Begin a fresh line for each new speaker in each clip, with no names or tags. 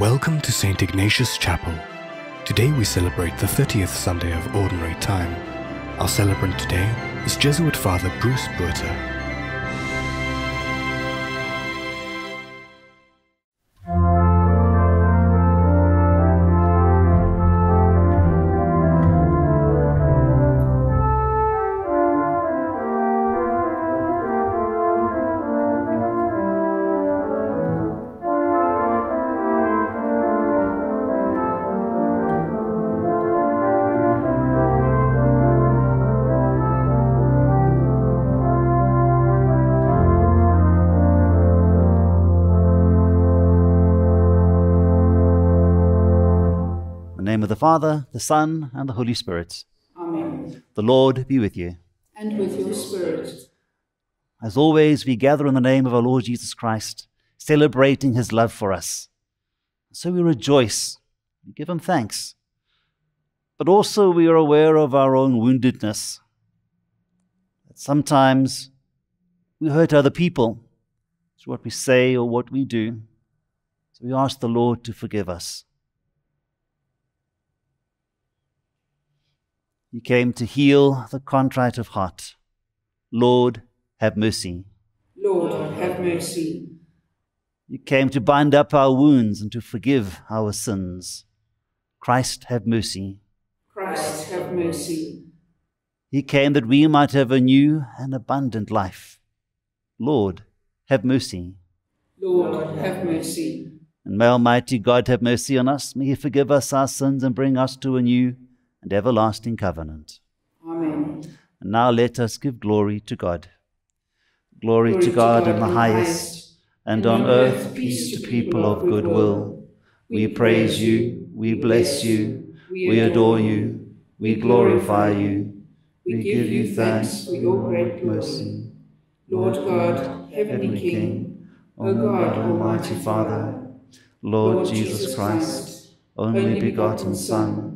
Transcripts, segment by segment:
Welcome to St. Ignatius Chapel. Today we celebrate the 30th Sunday of Ordinary Time. Our celebrant today is Jesuit Father Bruce
Botha. Father, the Son, and the Holy Spirit.
Amen.
The Lord be with you.
And with your spirit.
As always, we gather in the name of our Lord Jesus Christ, celebrating his love for us. So we rejoice, we give him thanks. But also, we are aware of our own woundedness. That sometimes we hurt other people through what we say or what we do. So we ask the Lord to forgive us. You came to heal the contrite of heart. Lord, have mercy.
Lord, have mercy.
You came to bind up our wounds and to forgive our sins. Christ, have mercy.
Christ, have mercy.
He came that we might have a new and abundant life. Lord, have mercy.
Lord, have mercy.
And may Almighty God have mercy on us. May He forgive us our sins and bring us to a new and everlasting covenant.
Amen.
And now let us give glory to God. Glory, to God in the highest, and on earth peace to people of good will. We praise you, we bless you, we adore you, we glorify you, we give you thanks for your great mercy.
Lord God, Heavenly King,
O God, Almighty Father, Lord Jesus Christ, only begotten Son,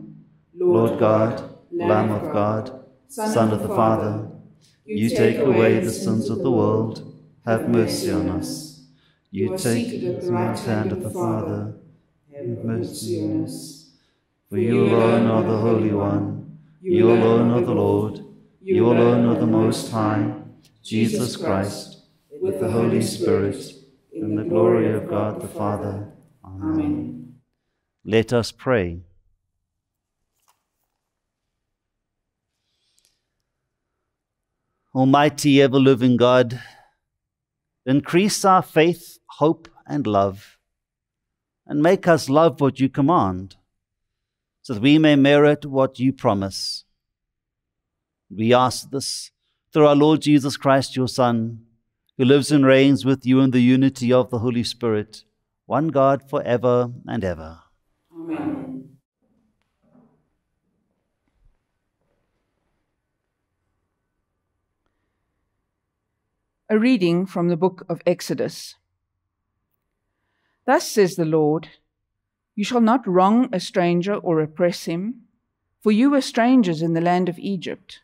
Lord God, Lamb of God, Son of the Father, you take away the sins of the world, have mercy on us. You take the right hand of the Father, have mercy on us. For you alone are the Holy One, you alone are the Lord, you alone are the Most High, Jesus Christ, with the Holy Spirit, in the glory of God the Father.
Amen.
Let us pray. Almighty, ever living God, increase our faith, hope, and love, and make us love what you command, so that we may merit what you promise. We ask this through our Lord Jesus Christ, your Son, who lives and reigns with you in the unity of the Holy Spirit, one God for ever and ever.
Amen. A reading from the book of Exodus. Thus says the Lord You shall not wrong a stranger or oppress him, for you were strangers in the land of Egypt.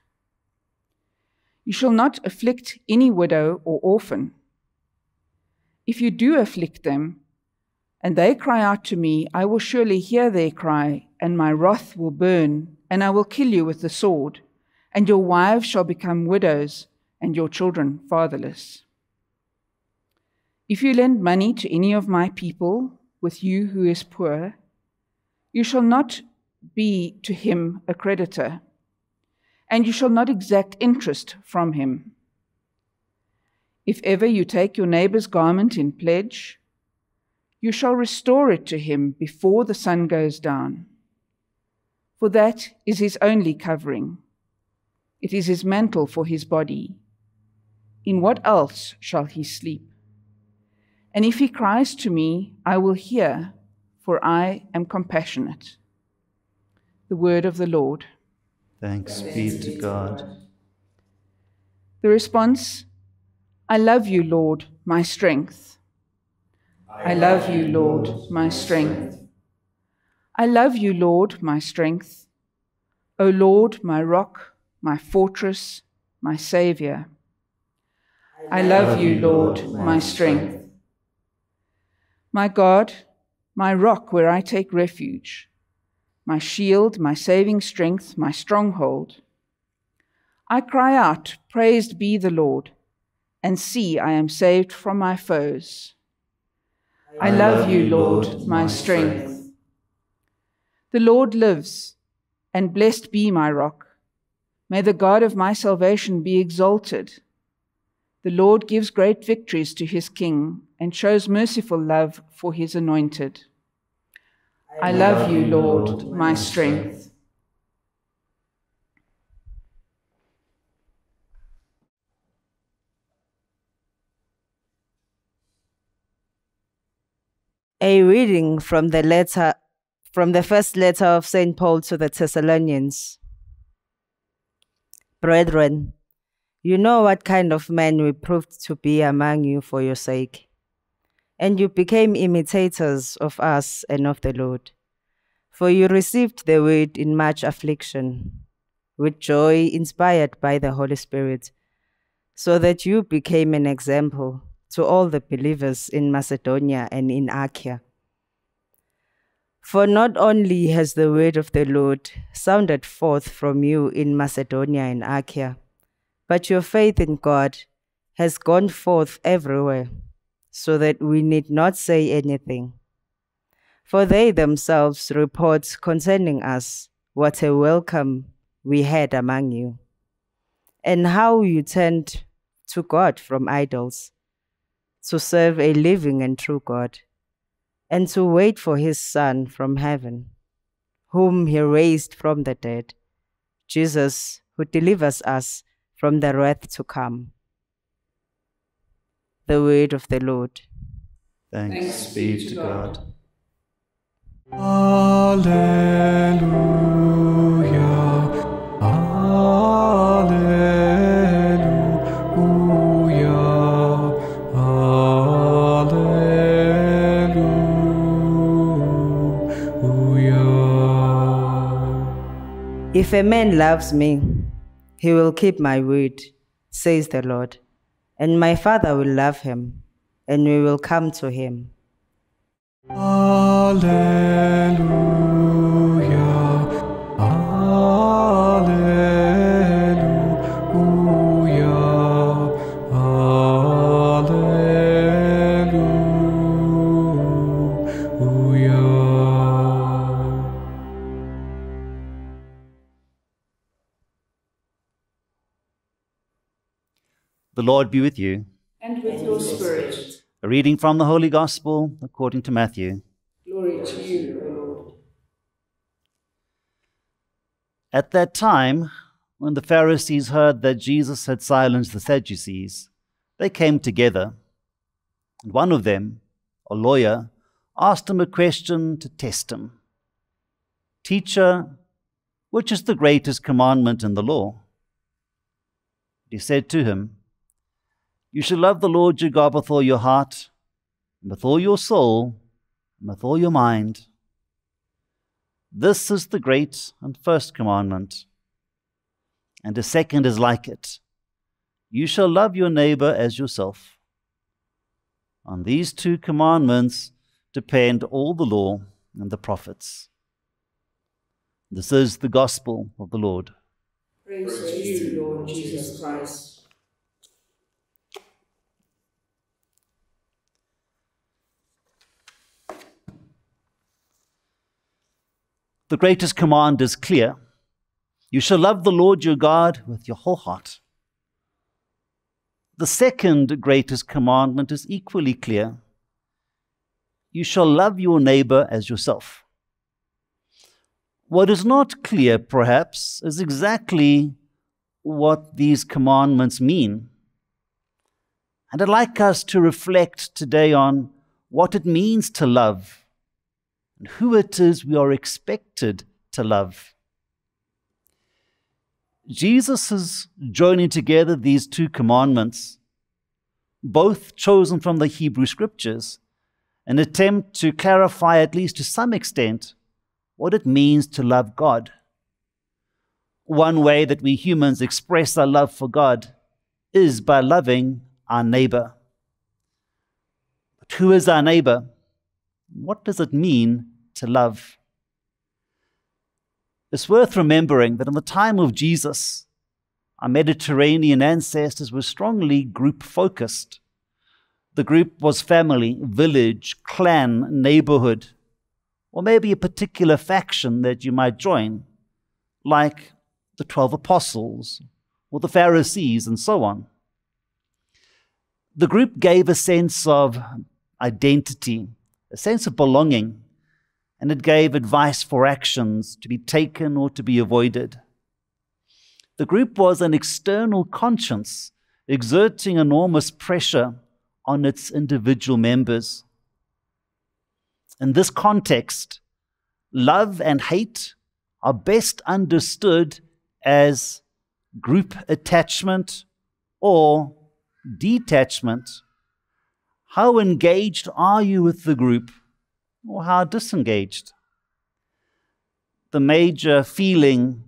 You shall not afflict any widow or orphan. If you do afflict them, and they cry out to me, I will surely hear their cry, and my wrath will burn, and I will kill you with the sword, and your wives shall become widows and your children fatherless. If you lend money to any of my people with you who is poor, you shall not be to him a creditor, and you shall not exact interest from him. If ever you take your neighbor's garment in pledge, you shall restore it to him before the sun goes down. For that is his only covering. It is his mantle for his body in what else shall he sleep? And if he cries to me, I will hear, for I am compassionate. The word of the Lord.
Thanks be to God.
The response I love you, Lord, my strength. I love you, Lord, my strength. I love you, Lord, my strength. O Lord, my rock, my fortress, my Saviour. I love you, Lord, my strength. My God, my rock where I take refuge, my shield, my saving strength, my stronghold. I cry out, Praised be the Lord, and see, I am saved from my foes. I love you, Lord, my strength. The Lord lives, and blessed be my rock. May the God of my salvation be exalted. The Lord gives great victories to his king and shows merciful love for his anointed. I love you, Lord, my strength.
A reading from the letter from the first letter of St. Paul to the Thessalonians. Brethren, you know what kind of man we proved to be among you for your sake. And you became imitators of us and of the Lord. For you received the word in much affliction, with joy inspired by the Holy Spirit, so that you became an example to all the believers in Macedonia and in Achaia. For not only has the word of the Lord sounded forth from you in Macedonia and Achaia, but your faith in God has gone forth everywhere, so that we need not say anything. For they themselves report concerning us what a welcome we had among you, and how you turned to God from idols, to serve a living and true God, and to wait for his Son from heaven, whom he raised from the dead, Jesus, who delivers us from the wrath to come. The word of the Lord.
Thanks, Thanks be to God.
Alleluia. Alleluia. Alleluia.
If a man loves me, he will keep my word, says the Lord, and my Father will love him, and we will come to him.
Alleluia.
Lord be with you.
And with your spirit.
A reading from the Holy Gospel according to Matthew.
Glory to you, O Lord.
At that time, when the Pharisees heard that Jesus had silenced the Sadducees, they came together. And one of them, a lawyer, asked him a question to test him Teacher, which is the greatest commandment in the law? He said to him, You shall love the Lord your God with all your heart, and with all your soul, and with all your mind. This is the great and first commandment. And the second is like it You shall love your neighbor as yourself. On these two commandments depend all the law and the prophets. This is the gospel of the Lord.
Praise to you, Lord Jesus Christ.
The greatest command is clear You shall love the Lord your God with your whole heart. The second greatest commandment is equally clear You shall love your neighbor as yourself. What is not clear, perhaps, is exactly what these commandments mean. And I'd like us to reflect today on what it means to love and who it is we are expected to love. Jesus is joining together these two commandments, both chosen from the Hebrew scriptures, an attempt to clarify, at least to some extent, what it means to love God. One way that we humans express our love for God is by loving our neighbor. But who is our neighbor? What does it mean to love? It's worth remembering that in the time of Jesus, our Mediterranean ancestors were strongly group focused. The group was family, village, clan, neighborhood, or maybe a particular faction that you might join, like the 12 apostles or the Pharisees and so on. The group gave a sense of identity, a sense of belonging, and it gave advice for actions to be taken or to be avoided. The group was an external conscience exerting enormous pressure on its individual members. In this context, love and hate are best understood as group attachment or detachment. How engaged are you with the group or how disengaged? The major feeling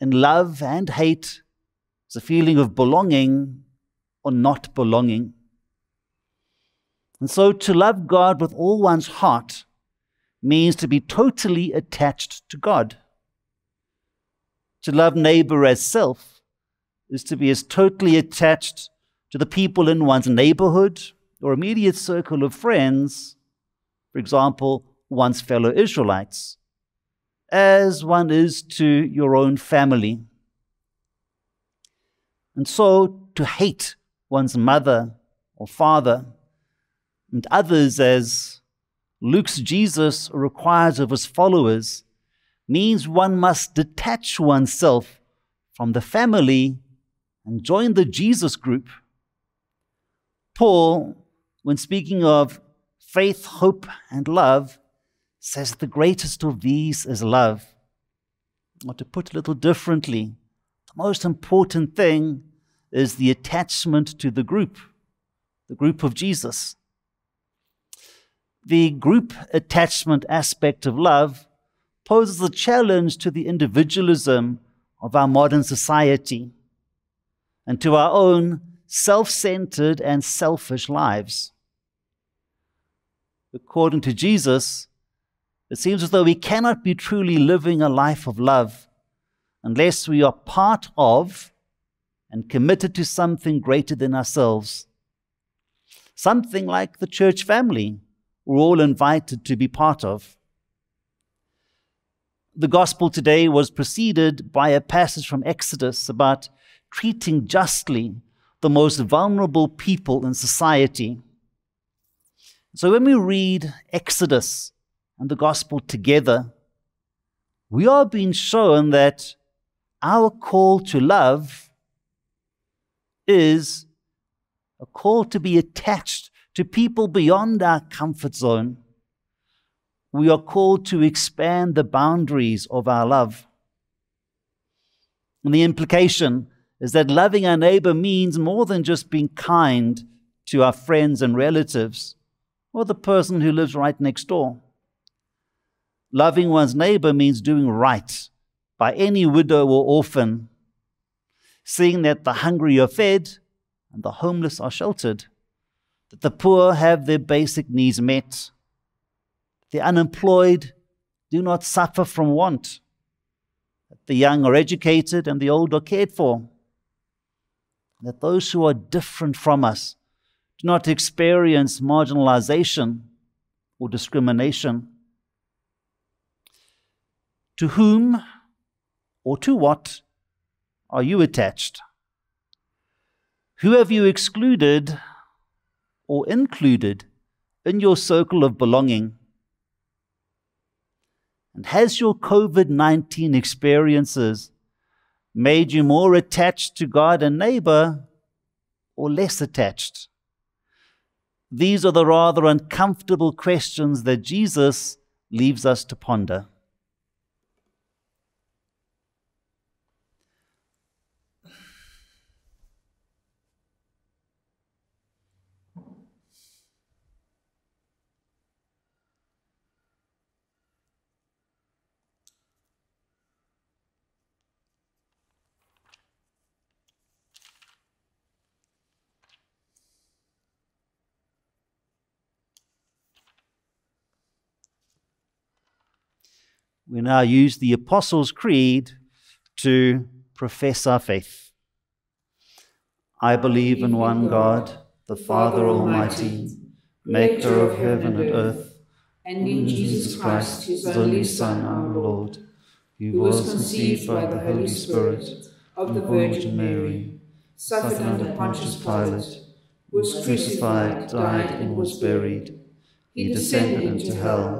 in love and hate is a feeling of belonging or not belonging. And so to love God with all one's heart means to be totally attached to God. To love neighbor as self is to be as totally attached to the people in one's neighborhood or immediate circle of friends, for example, one's fellow Israelites, as one is to your own family. And so to hate one's mother or father and others as Luke's Jesus requires of his followers means one must detach oneself from the family and join the Jesus group. Paul, when speaking of faith, hope, and love, says the greatest of these is love. Or to put a little differently, the most important thing is the attachment to the group, the group of Jesus. The group attachment aspect of love poses a challenge to the individualism of our modern society and to our own self centered and selfish lives. According to Jesus, it seems as though we cannot be truly living a life of love unless we are part of and committed to something greater than ourselves. Something like the church family we're all invited to be part of. The gospel today was preceded by a passage from Exodus about treating justly the most vulnerable people in society. So when we read Exodus and the gospel together, we are being shown that our call to love is a call to be attached to people beyond our comfort zone. We are called to expand the boundaries of our love. And the implication is that loving our neighbor means more than just being kind to our friends and relatives or the person who lives right next door. Loving one's neighbor means doing right by any widow or orphan, seeing that the hungry are fed and the homeless are sheltered that the poor have their basic needs met, the unemployed do not suffer from want, that the young are educated and the old are cared for, that those who are different from us do not experience marginalization or discrimination. To whom or to what are you attached? Who have you excluded or included in your circle of belonging? And has your COVID 19 experiences made you more attached to God and neighbor or less attached? These are the rather uncomfortable questions that Jesus leaves us to ponder. We now use the Apostles' Creed to profess our faith. I believe in one God, the Father Almighty, maker of heaven and earth,
and in Jesus Christ, his only Son, our Lord, who was conceived by the Holy Spirit of the Virgin Mary, suffered under Pontius Pilate, was crucified, died, and was buried. He descended into hell.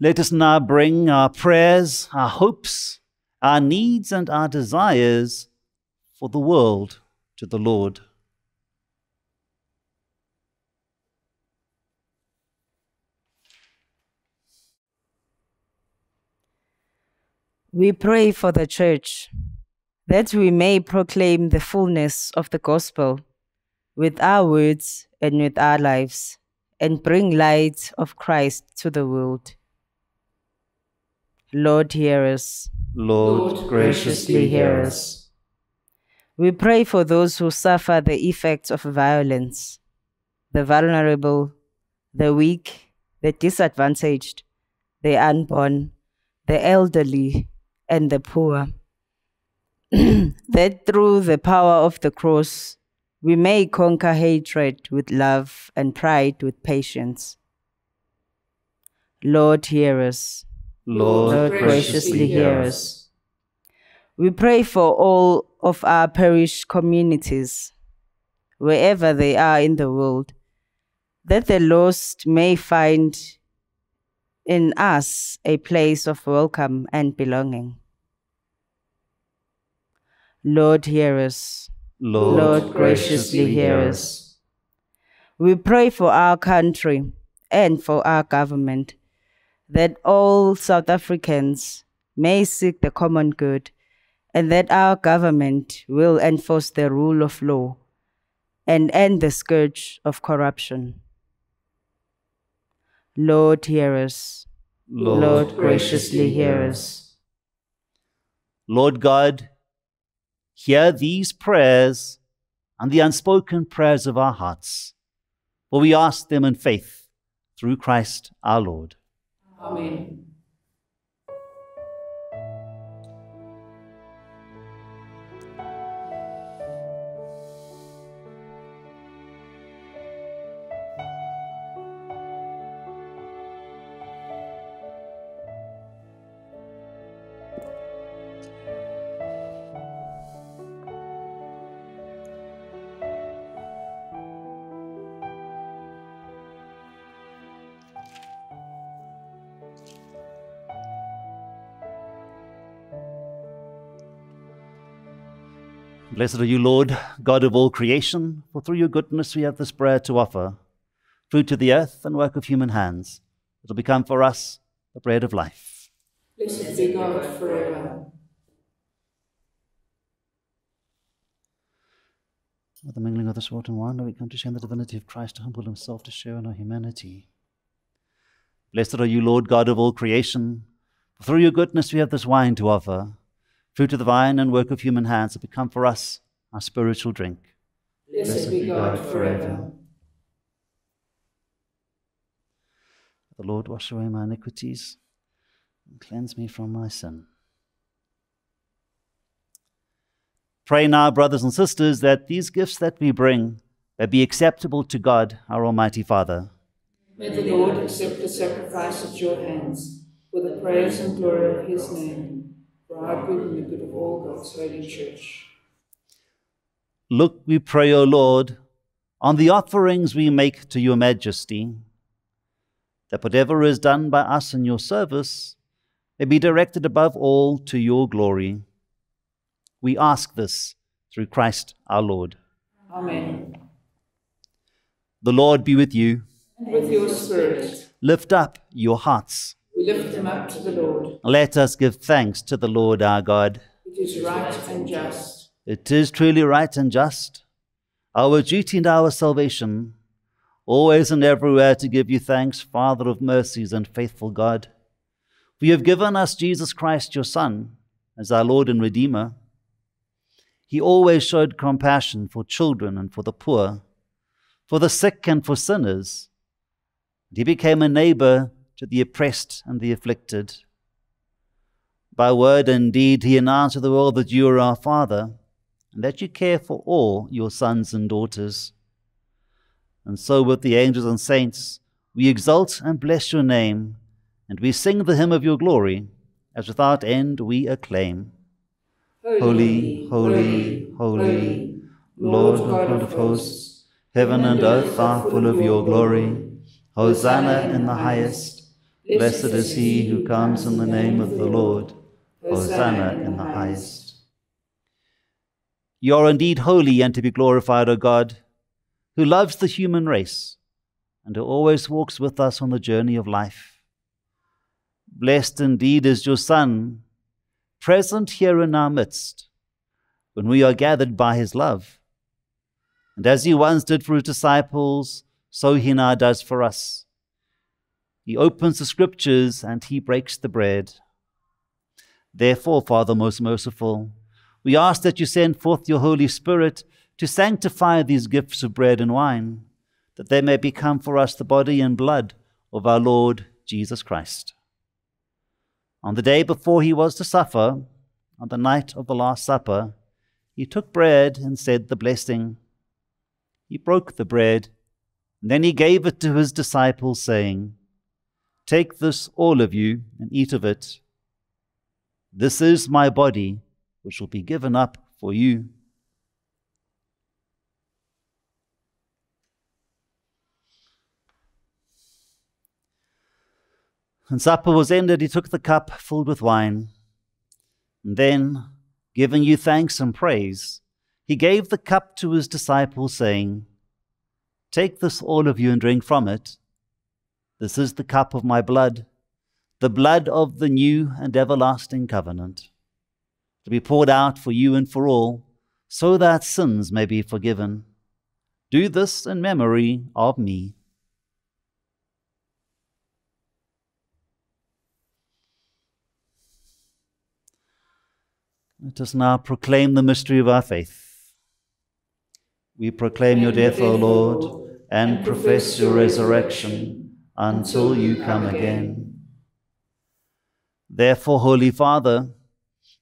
Let us now bring our prayers, our hopes, our needs, and our desires for the world to the Lord.
We pray for the church that we may proclaim the fullness of the gospel with our words and with our lives and bring light of Christ to the world. Lord, hear us.
Lord, graciously hear us.
We pray for those who suffer the effects of violence, the vulnerable, the weak, the disadvantaged, the unborn, the elderly, and the poor. that through the power of the cross, we may conquer hatred with love and pride with patience. Lord, hear us.
Lord,
graciously hear us. We pray for all of our parish communities, wherever they are in the world, that the lost may find in us a place of welcome and belonging. Lord, hear us.
Lord,
Lord, graciously hear us. We pray for our country and for our government that all South Africans may seek the common good and that our government will enforce the rule of law and end the scourge of corruption. Lord, hear us.
Lord,
Lord, graciously hear us.
Lord God, hear these prayers and the unspoken prayers of our hearts, for we ask them in faith through Christ our Lord.
Amen.
Blessed are you, Lord, God of all creation, for through your goodness we have this bread to offer, food to the earth and work of human hands. It will become for us the bread of life.
Blessed be God forever.
With the mingling of this water and wine, we come to share in the divinity of Christ, to humble himself to share in our humanity. Blessed are you, Lord God of all creation. For through your goodness we have this wine to offer, fruit of the vine and work of human hands, have become for us our spiritual drink.
Blessed be God forever.
The Lord wash away my iniquities and cleanse me from my sin. Pray now, brothers and sisters, that these gifts that we bring may be acceptable to God, our Almighty Father.
May the Lord accept the sacrifice at your hands for the praise and glory of his name, for our good and the good of all God's holy church.
Look, we pray, O Lord, on the offerings we make to your majesty, that whatever is done by us in your service may be directed above all to your glory. We ask this through Christ our Lord.
Amen.
The Lord be with you.
And with your spirit,
Lift up your hearts.
We lift them up to the Lord.
Let us give thanks to the Lord our God.
It is right and just.
It is truly right and just, our duty and our salvation, always and everywhere to give you thanks, Father of mercies and faithful God. For you have given us Jesus Christ, your Son, as our Lord and Redeemer. He always showed compassion for children and for the poor, for the sick and for sinners. And he became a neighbor to the oppressed and the afflicted. By word and deed, he announced to the world that you are our Father, and that you care for all your sons and daughters. And so, with the angels and saints, we exalt and bless your name, and we sing the hymn of your glory, as without end we acclaim. Holy, holy, holy, Lord God of hosts, heaven and earth are full of your glory. Hosanna in the highest. Blessed is he who comes in the name of the Lord. Hosanna in the highest. You are indeed holy and to be glorified, O God, who loves the human race and who always walks with us on the journey of life. Blessed indeed is your Son, present here in our midst, when we are gathered by his love. And as he once did for his disciples, so he now does for us. He opens the scriptures and he breaks the bread. Therefore, Father most merciful, we ask that you send forth your Holy Spirit to sanctify these gifts of bread and wine, that they may become for us the body and blood of our Lord Jesus Christ. On the day before he was to suffer, on the night of the Last Supper, he took bread and said the blessing. He broke the bread, and then he gave it to his disciples, saying, Take this, all of you, and eat of it. This is my body, which will be given up for you. When supper was ended, he took the cup filled with wine. And then, giving you thanks and praise, he gave the cup to his disciples, saying, Take this, all of you, and drink from it. This is the cup of my blood, the blood of the new and everlasting covenant, to be poured out for you and for all, so that sins may be forgiven. Do this in memory of me. Let us now proclaim the mystery of our faith. We proclaim your death, O Lord, and profess your resurrection until you come again. Therefore, Holy Father,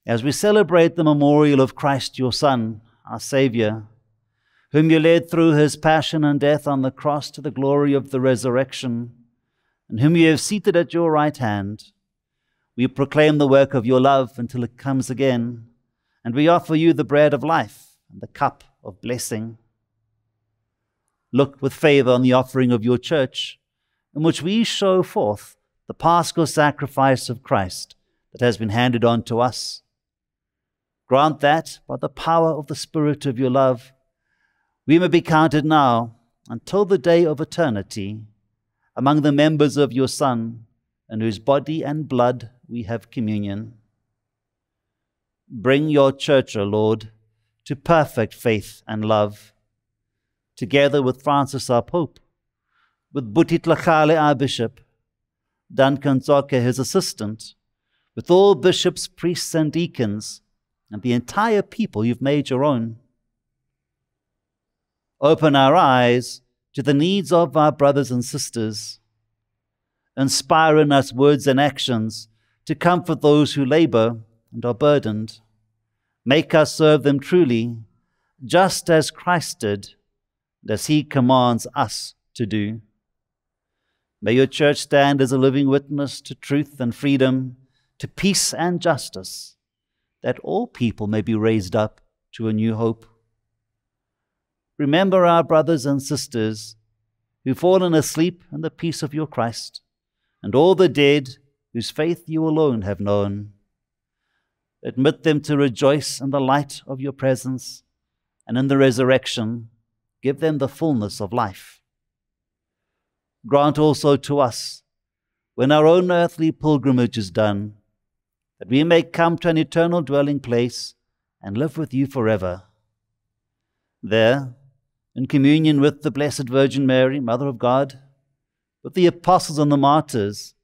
as we celebrate the memorial of Christ your Son, our Saviour, whom you led through his passion and death on the cross to the glory of the resurrection, and whom you have seated at your right hand, we proclaim the work of your love until it comes again and we offer you the bread of life and the cup of blessing. Look with favor on the offering of your church, in which we show forth the paschal sacrifice of Christ that has been handed on to us. Grant that, by the power of the Spirit of your love, we may be counted now until the day of eternity among the members of your Son, in whose body and blood we have communion. Bring your church, O Lord, to perfect faith and love, together with Francis our Pope, with Buti Tlhagale our Bishop, Duncan Tsoke his assistant, with all bishops, priests, and deacons, and the entire people you've made your own. Open our eyes to the needs of our brothers and sisters. Inspire in us words and actions to comfort those who labor and are burdened. Make us serve them truly, just as Christ did, as he commands us to do. May your church stand as a living witness to truth and freedom, to peace and justice, that all people may be raised up to a new hope. Remember our brothers and sisters who've fallen asleep in the peace of your Christ, and all the dead whose faith you alone have known. Admit them to rejoice in the light of your presence, and in the resurrection, give them the fullness of life. Grant also to us when our own earthly pilgrimage is done, that we may come to an eternal dwelling place and live with you forever. There, in communion with the Blessed Virgin Mary, Mother of God, with the apostles and the martyrs,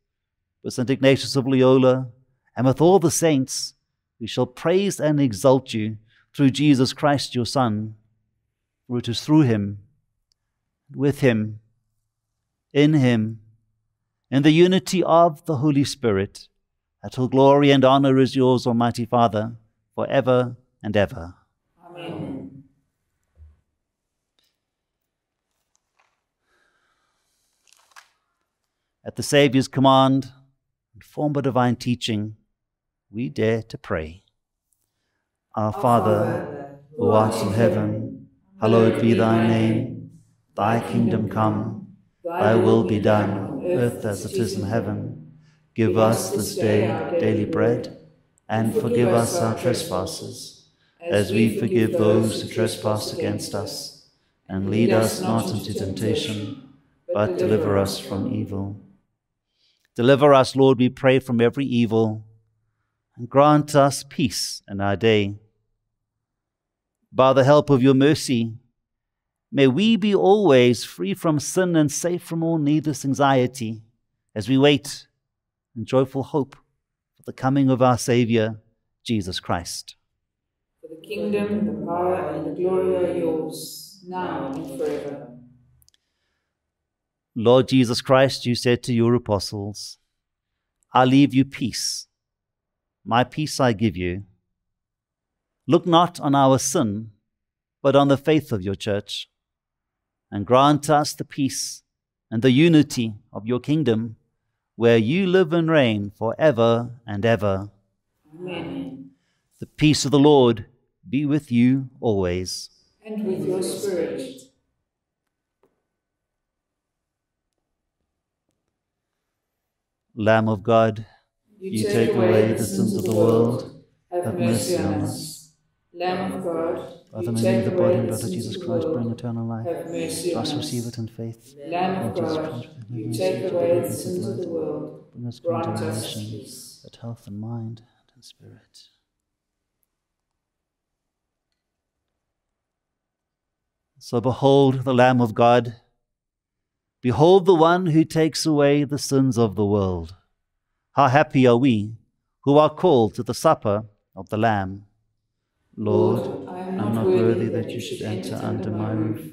with St. Ignatius of Loyola, and with all the saints, we shall praise and exalt you through Jesus Christ, your Son, for it is through him, with him, in him, in the unity of the Holy Spirit, all glory and honor is yours, Almighty Father, for ever and ever.
Amen.
At the Saviour's command, informed by divine teaching, we dare to pray. Our Father, who art in heaven, hallowed be thy name. Thy kingdom come, thy will be done, on earth as it is in heaven. Give us this day our daily bread, and forgive us our trespasses, as we forgive those who trespass against us. And lead us not into temptation, but deliver us from evil. Deliver us, Lord, we pray, from every evil, and grant us peace in our day. By the help of your mercy, may we be always free from sin and safe from all needless anxiety as we wait in joyful hope for the coming of our Saviour, Jesus Christ.
For the kingdom, the power, and the glory are yours, now and forever.
Lord Jesus Christ, you said to your apostles, I leave you peace. My peace I give you. Look not on our sin, but on the faith of your church, and grant us the peace and the unity of your kingdom, where you live and reign for ever and ever.
Amen.
The peace of the Lord be with you always.
And with your spirit.
Lamb of God, you take away the sins of the world.
Have mercy on us. Lamb of God,
By the name of the
away
body and
the
blood of
sins
Jesus
of the
Christ, bring
world.
eternal life.
Have mercy on
us receive it in faith.
Lamb of God, you take away the sins of the world.
Bring us
Grant us peace.
that health and mind and in spirit. So behold the Lamb of God. Behold the one who takes away the sins of the world. How happy are we who are called to the supper of the Lamb. Lord,
I
I am not worthy that you should enter under my roof,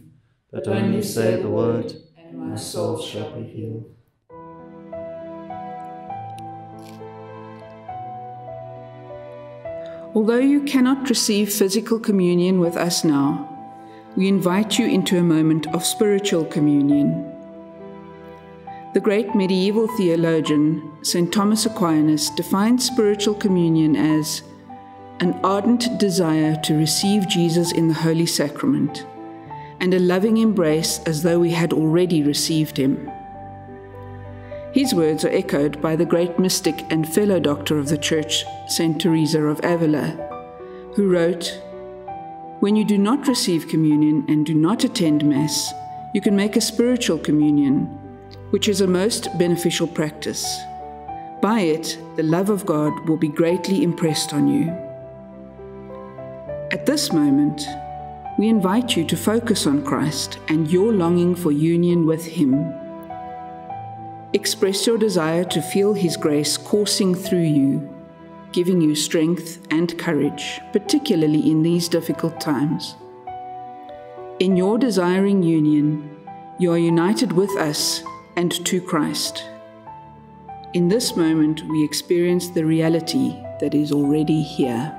but only say the word,
and my soul shall be healed. Although you cannot receive physical communion with us now, we invite you into a moment of spiritual communion. The great medieval theologian, St. Thomas Aquinas, defined spiritual communion as an ardent desire to receive Jesus in the Holy Sacrament and a loving embrace as though we had already received him. His words are echoed by the great mystic and fellow doctor of the Church, St. Teresa of Avila, who wrote, When you do not receive communion and do not attend Mass, you can make a spiritual communion, which is a most beneficial practice. By it, the love of God will be greatly impressed on you. At this moment, we invite you to focus on Christ and your longing for union with Him. Express your desire to feel His grace coursing through you, giving you strength and courage, particularly in these difficult times. In your desiring union, you are united with us and to Christ. In this moment, we experience the reality that is already here.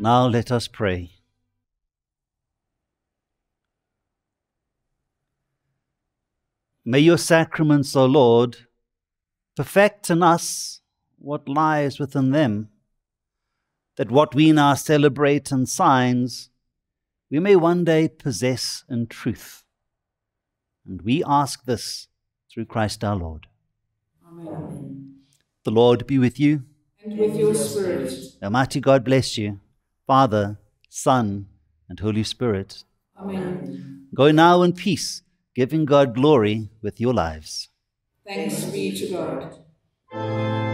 Now let us pray. May your sacraments, O Lord, perfect in us what lies within them, that what we now celebrate in signs we may one day possess in truth. And we ask this through Christ our Lord.
Amen.
The Lord be with you.
And with your spirit.
Almighty God bless you, Father, Son, and Holy Spirit.
Amen.
Go now in peace, giving God glory with your lives.
Thanks be to God.